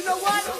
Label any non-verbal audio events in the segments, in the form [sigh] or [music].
You know what?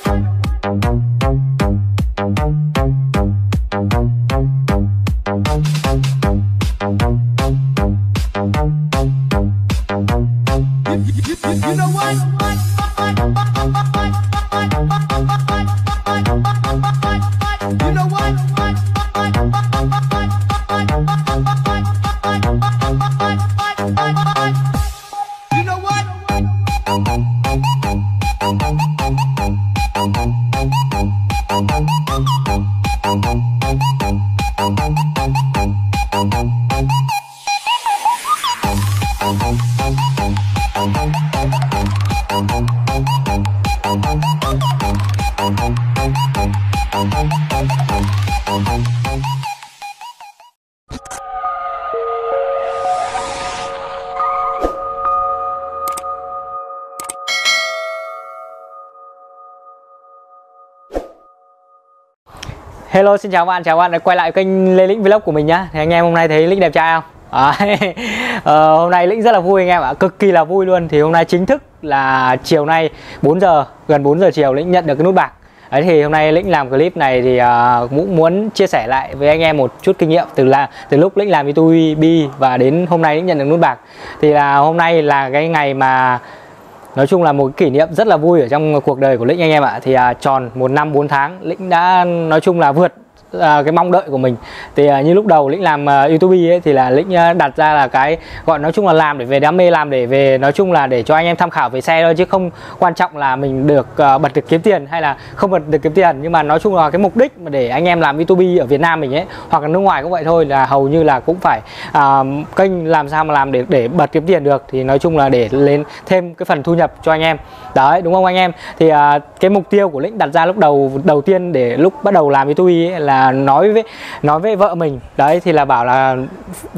Hello xin chào bạn, chào bạn đã quay lại kênh Lê Lĩnh Vlog của mình nhá. Thì anh em hôm nay thấy Lĩnh đẹp trai không? À, [laughs] Ờ, hôm nay Lĩnh rất là vui anh em ạ, cực kỳ là vui luôn. Thì hôm nay chính thức là chiều nay 4 giờ, gần 4 giờ chiều Lĩnh nhận được cái nút bạc. Đấy thì hôm nay Lĩnh làm clip này thì uh, cũng muốn chia sẻ lại với anh em một chút kinh nghiệm từ là từ lúc Lĩnh làm YouTube và đến hôm nay Lĩnh nhận được nút bạc. Thì là hôm nay là cái ngày mà nói chung là một kỷ niệm rất là vui ở trong cuộc đời của lĩnh anh em ạ. Thì à, tròn một năm 4 tháng lĩnh đã nói chung là vượt à, cái mong đợi của mình. Thì à, như lúc đầu lĩnh làm à, youtube ấy thì là lĩnh à, đặt ra là cái gọi nói chung là làm để về đam mê làm để về nói chung là để cho anh em tham khảo về xe thôi chứ không quan trọng là mình được à, bật được kiếm tiền hay là không bật được kiếm tiền. Nhưng mà nói chung là cái mục đích mà để anh em làm youtube ở việt nam mình ấy hoặc là nước ngoài cũng vậy thôi là hầu như là cũng phải à, kênh làm sao mà làm để để bật kiếm tiền được. Thì nói chung là để lên thêm cái phần thu nhập cho anh em. Đấy đúng không anh em? Thì à, cái mục tiêu của lĩnh đặt ra lúc đầu đầu tiên để lúc bắt đầu làm youtube ấy là nói với nói với vợ mình. Đấy thì là bảo là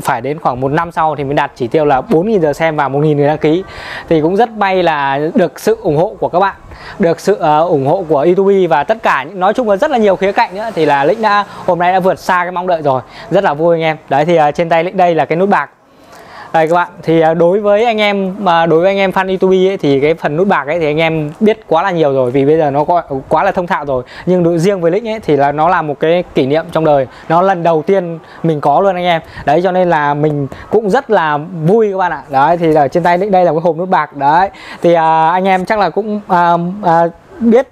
phải đến khoảng một năm sau thì mới đạt chỉ tiêu là 4.000 giờ xem và 1.000 người đăng ký. Thì cũng rất may là được sự ủng hộ của các bạn được sự uh, ủng hộ của youtube và tất cả những nói chung là rất là nhiều khía cạnh nữa. Thì là lĩnh đã hôm nay đã vượt xa cái mong đợi rồi. Rất là vui anh em. Đấy thì uh, trên tay lĩnh đây là cái nút bạc đây các bạn thì à, đối với anh em mà đối với anh em fan YouTube ấy thì cái phần nút bạc ấy thì anh em biết quá là nhiều rồi vì bây giờ nó có quá là thông thạo rồi. Nhưng đối riêng với lĩnh ấy thì là nó là một cái kỷ niệm trong đời. Nó lần đầu tiên mình có luôn anh em. Đấy cho nên là mình cũng rất là vui các bạn ạ. Đấy thì ở trên tay lĩnh đây là cái hộp nút bạc. Đấy thì à, anh em chắc là cũng à, à, biết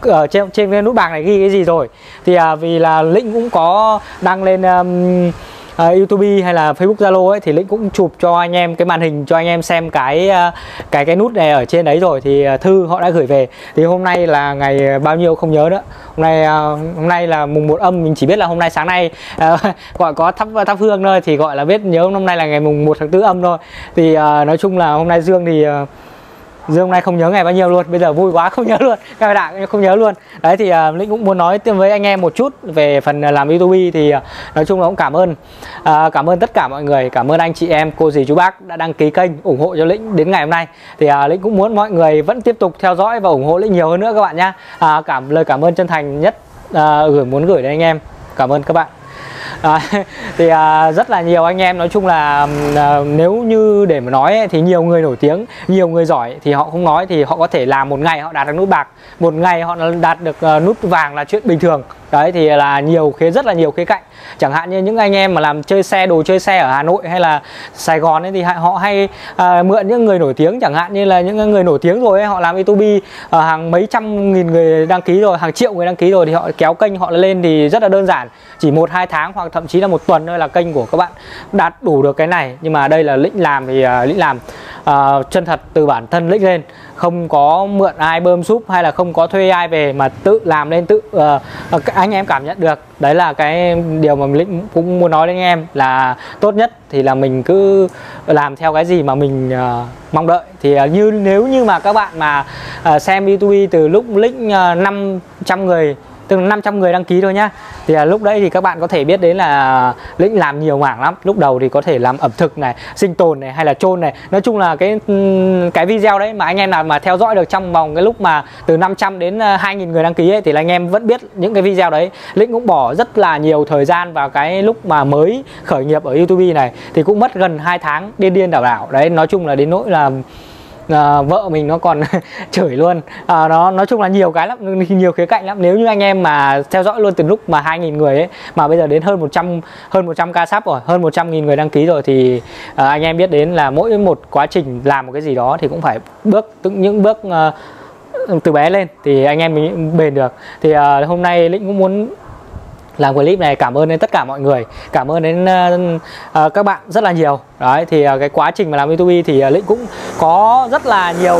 ở trên trên cái nút bạc này ghi cái gì rồi. Thì à, vì là lĩnh cũng có đăng lên um, uh, YouTube hay là Facebook Zalo ấy thì Lĩnh cũng chụp cho anh em cái màn hình cho anh em xem cái uh, cái cái nút này ở trên đấy rồi. Thì uh, thư họ đã gửi về. Thì hôm nay là ngày bao nhiêu không nhớ nữa. Hôm nay uh, hôm nay là mùng 1 âm mình chỉ biết là hôm nay sáng nay uh, [laughs] gọi có thắp thắp hương thôi thì gọi là biết nhớ hôm nay là ngày mùng 1 tháng 4 âm thôi. Thì uh, nói chung là hôm nay Dương thì uh, Dương hôm nay không nhớ ngày bao nhiêu luôn Bây giờ vui quá không nhớ luôn Các bạn không nhớ luôn. Đấy thì à, uh, Lĩnh cũng muốn nói với anh em một chút Về phần à, làm YouTube Thì uh, nói chung là cũng cảm ơn. Uh, Cảm ơn tất cả mọi người Cảm ơn anh chị em, cô dì chú bác Đã đăng ký kênh ủng hộ cho Lĩnh đến ngày hôm nay. Thì uh, Lĩnh cũng muốn mọi người vẫn tiếp tục theo dõi Và ủng hộ Lĩnh nhiều hơn nữa các bạn nhé uh, cảm Lời cảm ơn chân thành nhất uh, gửi Muốn gửi đến anh em. Cảm ơn các bạn. À, thì à, rất là nhiều anh em nói chung là à, nếu như để mà nói ấy, thì nhiều người nổi tiếng nhiều người giỏi thì họ không nói thì họ có thể làm một ngày họ đạt được nút bạc một ngày họ đạt được uh, nút vàng là chuyện bình thường đấy thì là nhiều khía rất là nhiều khía cạnh. Chẳng hạn như những anh em mà làm chơi xe đồ chơi xe ở Hà Nội hay là Sài Gòn ấy thì họ hay à, mượn những người nổi tiếng. Chẳng hạn như là những người nổi tiếng rồi ấy, họ làm YouTube à, ờ, hàng mấy trăm nghìn người đăng ký rồi hàng triệu người đăng ký rồi thì họ kéo kênh họ lên thì rất là đơn giản. Chỉ một hai tháng hoặc thậm chí là một tuần thôi là kênh của các bạn đạt đủ được cái này. Nhưng mà đây là lĩnh làm thì uh, lĩnh làm uh, chân thật từ bản thân lĩnh lên. Không có mượn ai bơm súp hay là không có thuê ai về mà tự làm lên tự uh, anh em cảm nhận được. Đấy là cái điều mà lĩnh cũng muốn nói đến anh em là tốt nhất thì là mình cứ làm theo cái gì mà mình uh, mong đợi. Thì uh, như nếu như mà các bạn mà uh, xem youtube từ lúc lĩnh uh, 500 người tương 500 người đăng ký thôi nhá. Thì à, lúc đấy thì các bạn có thể biết đến là lĩnh làm nhiều mảng lắm. Lúc đầu thì có thể làm ẩm thực này sinh tồn này hay là chôn này. Nói chung là cái ừ, cái video đấy mà anh em nào mà theo dõi được trong vòng cái lúc mà từ 500 đến à, 2.000 người đăng ký ấy, thì là anh em vẫn biết những cái video đấy. Lĩnh cũng bỏ rất là nhiều thời gian vào cái lúc mà mới khởi nghiệp ở youtube này. Thì cũng mất gần 2 tháng điên điên đảo đảo. Đấy nói chung là đến nỗi là à, vợ mình nó còn [laughs] chửi luôn. À, nó nói chung là nhiều cái lắm nhiều khía cạnh lắm. Nếu như anh em mà theo dõi luôn từ lúc mà 2.000 người ấy mà bây giờ đến hơn 100 hơn 100 ca sắp rồi hơn 100 nghìn người đăng ký rồi thì à, anh em biết đến là mỗi một quá trình làm một cái gì đó thì cũng phải bước những bước à, từ bé lên thì anh em mình bền được. Thì à, hôm nay lĩnh cũng muốn làm clip này. Cảm ơn đến tất cả mọi người. Cảm ơn đến uh, uh, các bạn rất là nhiều đấy thì uh, cái quá trình mà làm youtube thì uh, lĩnh cũng có rất là nhiều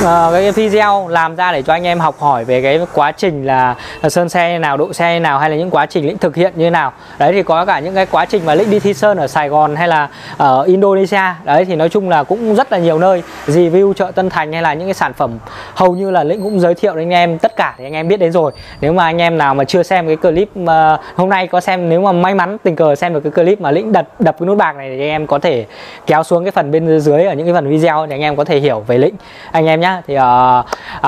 uh, cái video làm ra để cho anh em học hỏi về cái quá trình là sơn xe như nào độ xe như nào hay là những quá trình lĩnh thực hiện như nào. Đấy thì có cả những cái quá trình mà lĩnh đi thi sơn ở Sài Gòn hay là ở Indonesia. Đấy thì nói chung là cũng rất là nhiều nơi review chợ Tân Thành hay là những cái sản phẩm. Hầu như là lĩnh cũng giới thiệu đến anh em tất cả thì anh em biết đến rồi. Nếu mà anh em nào mà chưa xem cái clip mà hôm nay có xem nếu mà may mắn tình cờ xem được cái clip mà lĩnh đập đập cái nút bạc này thì anh em có thể kéo xuống cái phần bên dưới ở những cái phần video để anh em có thể hiểu về lĩnh. Anh em nhá thì uh,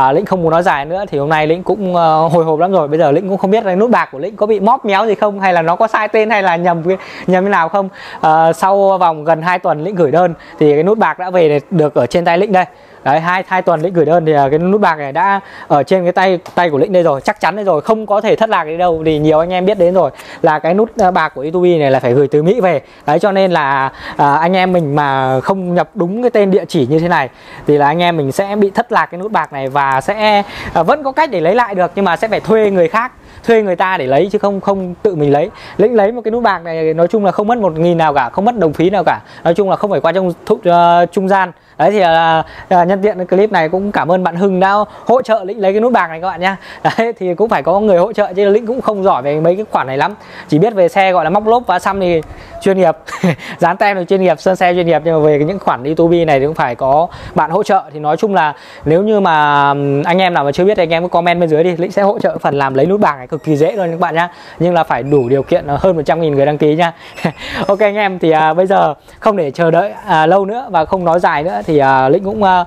uh, lĩnh không muốn nói dài nữa thì hôm nay lĩnh cũng uh, hồi hộp lắm rồi. Bây giờ lĩnh cũng không biết cái nút bạc của lĩnh có bị móp méo gì không hay là nó có sai tên hay là nhầm nhầm cái nào không. Uh, sau vòng gần 2 tuần lĩnh gửi đơn thì cái nút bạc đã về được ở trên tay lĩnh đây đấy hai hai tuần lĩnh gửi đơn thì à, cái nút bạc này đã ở trên cái tay tay của lĩnh đây rồi chắc chắn đây rồi không có thể thất lạc đi đâu thì nhiều anh em biết đến rồi. Là cái nút à, bạc của youtube này là phải gửi từ mỹ về. Đấy cho nên là à, anh em mình mà không nhập đúng cái tên địa chỉ như thế này thì là anh em mình sẽ bị thất lạc cái nút bạc này và sẽ à, vẫn có cách để lấy lại được nhưng mà sẽ phải thuê người khác thuê người ta để lấy chứ không không tự mình lấy. Lĩnh lấy một cái nút bạc này nói chung là không mất một nghìn nào cả không mất đồng phí nào cả. Nói chung là không phải qua trong thúc uh, ờ, trung gian đấy thì là uh, nhân tiện cái clip này cũng cảm ơn bạn Hưng đã hỗ trợ lĩnh lấy cái nút bạc này các bạn nhá. Đấy thì cũng phải có người hỗ trợ chứ lĩnh cũng không giỏi về mấy cái khoản này lắm. Chỉ biết về xe gọi là móc lốp và xăm thì chuyên nghiệp [laughs] dán tem thì chuyên nghiệp sơn xe chuyên nghiệp. Nhưng mà về những khoản youtube này thì cũng phải có bạn hỗ trợ. Thì nói chung là nếu như mà anh em nào mà chưa biết thì anh em cứ comment bên dưới đi. Lĩnh sẽ hỗ trợ phần làm lấy nút bạc này cực kỳ dễ luôn các bạn nhá. Nhưng là phải đủ điều kiện hơn 100 nghìn người đăng ký nhá. [laughs] Ok anh em thì à, bây giờ không để chờ đợi à, lâu nữa và không nói dài nữa thì à, lĩnh cũng uh,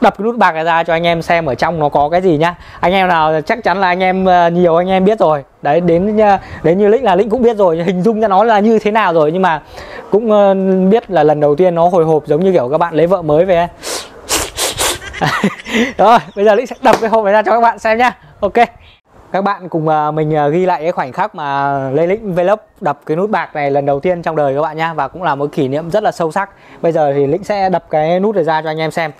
đập cái nút bạc này ra cho anh em xem ở trong nó có cái gì nhá. Anh em nào chắc chắn là anh em à, nhiều anh em biết rồi. Đấy đến à, đến như lĩnh là lĩnh cũng biết rồi hình dung ra nó là như thế nào rồi. Nhưng mà cũng biết là lần đầu tiên nó hồi hộp giống như kiểu các bạn lấy vợ mới về. [laughs] Rồi bây giờ lĩnh sẽ đập cái hộp này ra cho các bạn xem nhá. Ok các bạn cùng à, mình à, ghi lại cái khoảnh khắc mà Lê Lĩnh Vlog đập cái nút bạc này lần đầu tiên trong đời các bạn nhá, và cũng là một kỷ niệm rất là sâu sắc. Bây giờ thì Lĩnh sẽ đập cái nút này ra cho anh em xem.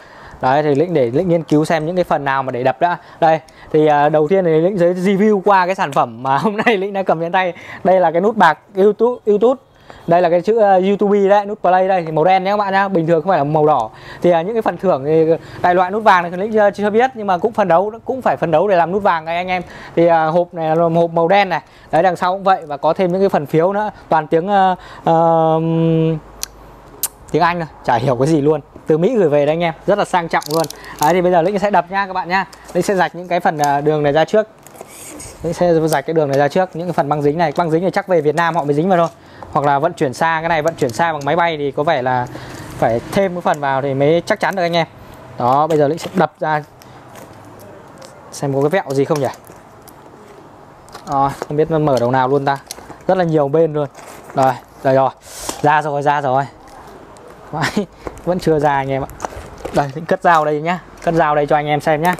Đấy, thì lĩnh để lĩnh nghiên cứu xem những cái phần nào mà để đập đã. Đây, thì à, đầu tiên thì lĩnh giới review qua cái sản phẩm mà [laughs] hôm nay lĩnh đã cầm trên tay. Đây là cái nút bạc youtube youtube đây là cái chữ uh, YouTube đấy nút play đây thì màu đen nhé các bạn nhá bình thường không phải là màu đỏ. Thì uh, những cái phần thưởng thì đại loại nút vàng này lĩnh chưa, chưa biết nhưng mà cũng phần đấu cũng phải phấn đấu để làm nút vàng này anh em. Thì uh, hộp này là hộp màu đen này đấy đằng sau cũng vậy và có thêm những cái phần phiếu nữa toàn tiếng uh, uh, tiếng Anh này chả hiểu cái gì luôn. Từ Mỹ gửi về đây anh em rất là sang trọng luôn. Đấy thì bây giờ Linh sẽ đập nha các bạn nha Linh sẽ rạch những cái phần đường này ra trước. Linh sẽ rạch cái đường này ra trước những cái phần băng dính này. Băng dính này chắc về Việt Nam họ mới dính vào thôi hoặc là vận chuyển xa cái này vận chuyển xa bằng máy bay thì có vẻ là phải thêm cái phần vào thì mới chắc chắn được anh em. Đó bây giờ lĩnh sẽ đập ra xem có cái vẹo gì không nhỉ? À, không biết mở đầu nào luôn ta. Rất là nhiều bên luôn. Rồi rồi rồi. Ra rồi ra rồi. Vẫn chưa ra anh em ạ. Đây cất dao đây nhá. Cất dao đây cho anh em xem nhá.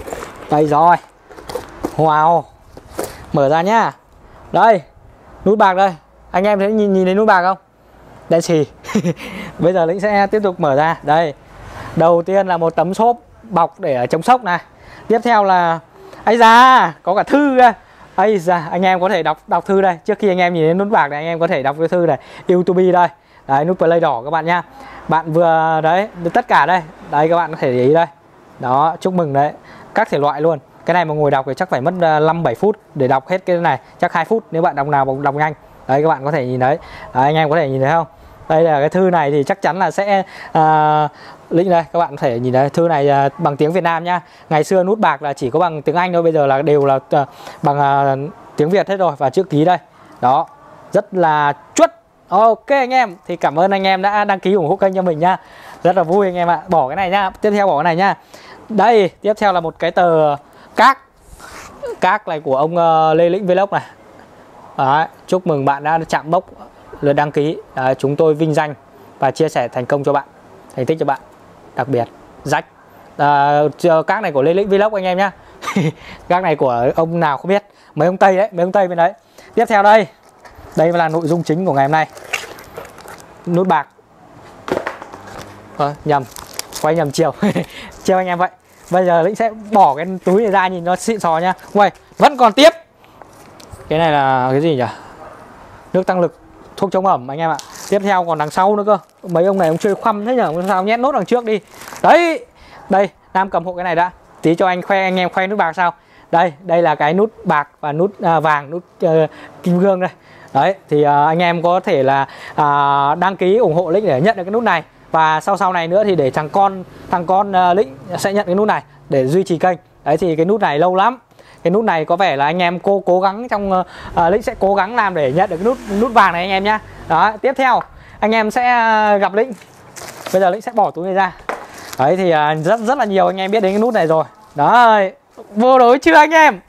Đây rồi. Wow. Mở ra nhá. Đây nút bạc đây anh em thấy nhìn nhìn thấy nút bạc không? Đen xì [laughs] bây giờ lĩnh sẽ tiếp tục mở ra. Đây. Đầu tiên là một tấm xốp bọc để ờ, chống sốc này. Tiếp theo là ấy da, có cả thư ra ấy da, anh em có thể đọc đọc thư đây. Trước khi anh em nhìn đến nút bạc này, anh em có thể đọc cái thư này. Youtube đây. Đấy, nút play đỏ các bạn nhá. Bạn vừa, đấy, tất cả đây. Đây các bạn có thể để ý đây. Đó, chúc mừng đấy. Các thể loại luôn. Cái này mà ngồi đọc thì chắc phải mất ờ, 5-7 phút để đọc hết cái này. Chắc 2 phút nếu bạn đọc nào đọc nhanh đấy các bạn có thể nhìn đấy, đấy anh em có thể nhìn thấy không? Đây là cái thư này thì chắc chắn là sẽ à, link đây các bạn có thể nhìn thấy thư này à, bằng tiếng Việt Nam nhá. Ngày xưa nút bạc là chỉ có bằng tiếng Anh thôi bây giờ là đều là à, bằng à, tiếng Việt hết rồi và chữ ký đây. Đó rất là chuất Ok anh em thì cảm ơn anh em đã đăng ký ủng hộ kênh cho mình nha Rất là vui anh em ạ. Bỏ cái này nhá Tiếp theo bỏ cái này nhá. Đây tiếp theo là một cái tờ các Các này của ông uh, Lê Lĩnh Vlog này. Đấy, Chúc mừng bạn đã chạm bốc lượt đăng ký. Đấy, Chúng tôi vinh danh và chia sẻ thành công cho bạn Thành tích cho bạn Đặc biệt. Rách. À, các này của Lê Lĩnh Vlog anh em nhá. [laughs] Các này của ông nào không biết. Mấy ông Tây đấy mấy ông Tây bên đấy. Tiếp theo đây. Đây là nội dung chính của ngày hôm nay. Nút bạc. À, nhầm. Quay nhầm chiều. [laughs] Chiều anh em vậy. Bây giờ lĩnh sẽ bỏ cái túi này ra nhìn nó xịn sò nha quay vẫn còn tiếp cái này là cái gì nhỉ? Nước tăng lực thuốc chống ẩm anh em ạ. Tiếp theo còn đằng sau nữa cơ. Mấy ông này ông chơi khoăm thế nhở sao nhét nốt đằng trước đi. Đấy đây nam cầm hộ cái này đã. Tí cho anh khoe anh em khoe nút bạc sao? Đây đây là cái nút bạc và nút à, vàng nút à, kim gương đây. Đấy thì à, anh em có thể là à, đăng ký ủng hộ lĩnh để nhận được cái nút này. Và sau sau này nữa thì để thằng con thằng con à, lĩnh sẽ nhận cái nút này để duy trì kênh. Đấy thì cái nút này lâu lắm cái nút này có vẻ là anh em cô cố gắng trong uh, lĩnh sẽ cố gắng làm để nhận được cái nút nút vàng này anh em nhá. Đó tiếp theo anh em sẽ ờ, gặp lĩnh. Bây giờ lĩnh sẽ bỏ túi này ra. Đấy thì uh, rất rất là nhiều anh em biết đến cái nút này rồi. Đấy vô đối chưa anh em?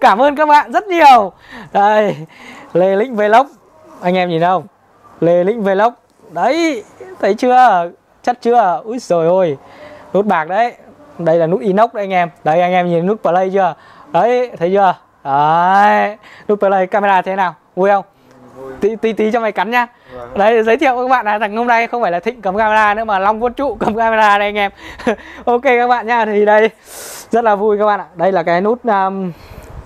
Cảm ơn các bạn rất nhiều. Đây lê lĩnh vlog. Anh em nhìn không? Lê lĩnh vlog. Đấy thấy chưa? Chắc chưa? Úi rồi ôi nút bạc đấy đây là nút inox đấy anh em. Đây anh em nhìn nút play chưa? Đấy thấy chưa? Đấy. Nút play camera thế nào? Vui không? Tí tí tí cho mày cắn nhá. Đấy giới thiệu các bạn là thằng hôm nay không phải là thịnh cầm camera nữa mà long quân trụ cầm camera đây anh em. [laughs] Ok các bạn nha thì đây rất là vui các bạn ạ. Đây là cái nút um,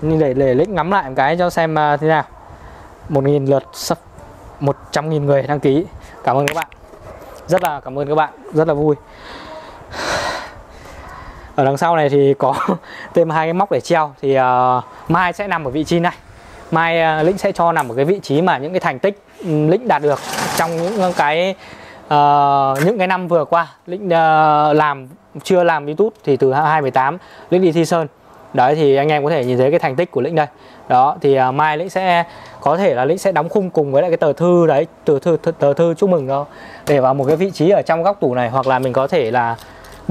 để để link ngắm lại một cái cho xem uh, thế nào. Một nghìn lượt sắp một trăm nghìn người đăng ký. Cảm ơn các bạn. Rất là cảm ơn các bạn. Rất là vui ở đằng sau này thì có [laughs] thêm hai cái móc để treo. Thì uh, mai sẽ nằm ở vị trí này. Mai uh, lĩnh sẽ cho nằm ở cái vị trí mà những cái thành tích um, lĩnh đạt được trong những ờ, cái uh, những cái năm vừa qua. Lĩnh uh, làm chưa làm youtube thì từ 2018 lĩnh đi thi sơn. Đấy thì anh em có thể nhìn thấy cái thành tích của lĩnh đây. Đó thì uh, mai lĩnh sẽ có thể là lĩnh sẽ đóng khung cùng với lại cái tờ thư đấy tờ thư tờ, thư chúc mừng đó để vào một cái vị trí ở trong góc tủ này hoặc là mình có thể là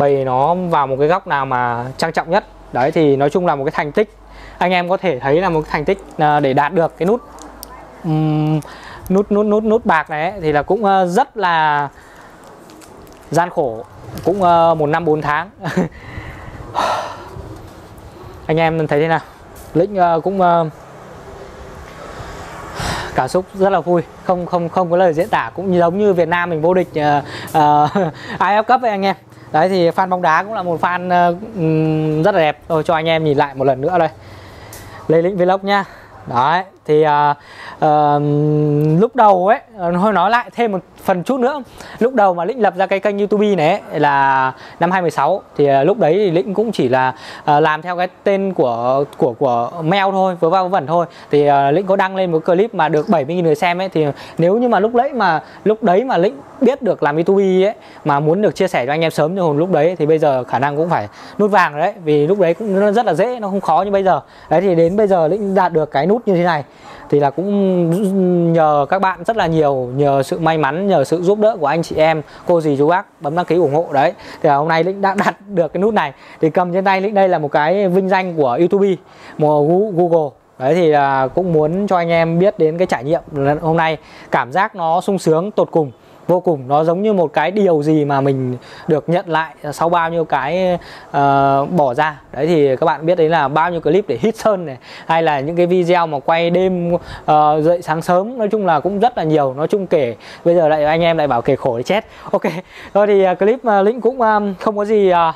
bày nó vào một cái góc nào mà trang trọng nhất. Đấy thì nói chung là một cái thành tích. Anh em có thể thấy là một cái thành tích à, để đạt được cái nút um, nút nút nút nút bạc này ấy, thì là cũng ờ, rất là gian khổ. Cũng uh, một năm bốn tháng. [laughs] Anh em thấy thế nào? Lĩnh uh, cũng uh, cảm xúc rất là vui. Không không không có lời diễn tả cũng giống như Việt Nam mình vô địch uh, uh, AFF Cup ấy anh em đấy thì fan bóng đá cũng là một fan uh, rất là đẹp. Tôi cho anh em nhìn lại một lần nữa đây. Lê Lĩnh Vlog nha đấy thì uh, uh, lúc đầu ấy ờ, hơi nói lại thêm một phần chút nữa. Lúc đầu mà lĩnh lập ra cái kênh youtube này ấy, là năm 2016 thì à, lúc đấy thì lĩnh cũng chỉ là uh, làm theo cái tên của của của mail thôi với va vẩn thôi. Thì uh, lĩnh có đăng lên một clip mà được 70.000 người xem ấy thì nếu như mà lúc đấy mà lúc đấy mà lĩnh biết được làm youtube ấy mà muốn được chia sẻ cho anh em sớm như hồn lúc đấy thì bây giờ khả năng cũng phải nút vàng đấy. Vì lúc đấy cũng rất là dễ nó không khó như bây giờ. Đấy thì đến bây giờ lĩnh đạt được cái nút như thế này thì là cũng nhờ các bạn rất là nhiều, nhờ sự may mắn, nhờ sự giúp đỡ của anh chị em, cô dì chú bác bấm đăng ký ủng hộ đấy. Thì hôm nay lĩnh đã [laughs] đặt được cái nút này. Thì cầm trên tay lĩnh đây là một cái vinh danh của youtube, một google. Đấy thì là cũng muốn cho anh em biết đến cái trải nghiệm hôm nay. Cảm giác nó sung sướng, tột cùng vô cùng. Nó giống như một cái điều gì mà mình được nhận lại sau bao nhiêu cái uh, bỏ ra. Đấy thì các bạn biết đấy là bao nhiêu clip để hit sơn này hay là những cái video mà quay đêm uh, dậy sáng sớm. Nói chung là cũng rất là nhiều. Nói chung kể bây giờ lại anh em lại bảo kể khổ để chết. Ok thôi thì uh, clip uh, lĩnh cũng um, không có gì uh,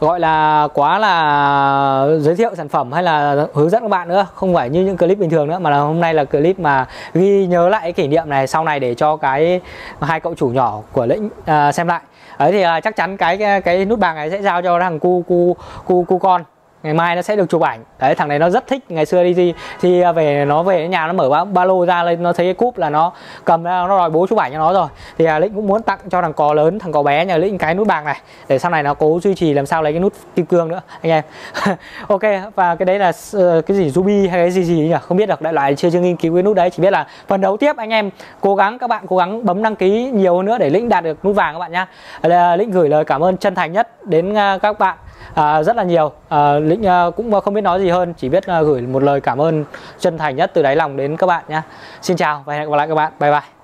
gọi là quá là giới thiệu sản phẩm hay là hướng dẫn các bạn nữa. Không phải như những clip bình thường nữa mà là hôm nay là clip mà ghi nhớ lại cái kỷ niệm này sau này để cho cái hai cậu chủ nhỏ của lĩnh à, xem lại. Ấy thì à, chắc chắn cái cái nút bạc này sẽ giao cho thằng cu cu cu cu con ngày mai nó sẽ được chụp ảnh. Đấy thằng này nó rất thích ngày xưa đi gì thì à, về nó về nhà nó mở ba, ba lô ra lên nó thấy cái cúp là nó cầm ra nó đòi bố chụp ảnh cho nó rồi. Thì à, lĩnh cũng muốn tặng cho thằng cò lớn thằng cò bé nhà lĩnh cái nút bạc này để sau này nó cố duy trì làm sao lấy cái nút kim cương nữa anh em. [laughs] Ok và cái đấy là uh, cái gì ruby hay cái gì gì nhỉ? Không biết được đại loại chưa chưa nghiên cứu cái nút đấy. Chỉ biết là phần đấu tiếp anh em cố gắng các bạn cố gắng bấm đăng ký nhiều hơn nữa để lĩnh đạt được nút vàng các bạn nhá. Ờ, lĩnh gửi lời cảm ơn chân thành nhất đến uh, các bạn à, rất là nhiều. À, lĩnh à, cũng không biết nói gì hơn chỉ biết à, gửi một lời cảm ơn chân thành nhất từ đáy lòng đến các bạn nhé xin chào và hẹn gặp lại các bạn. Bye bye.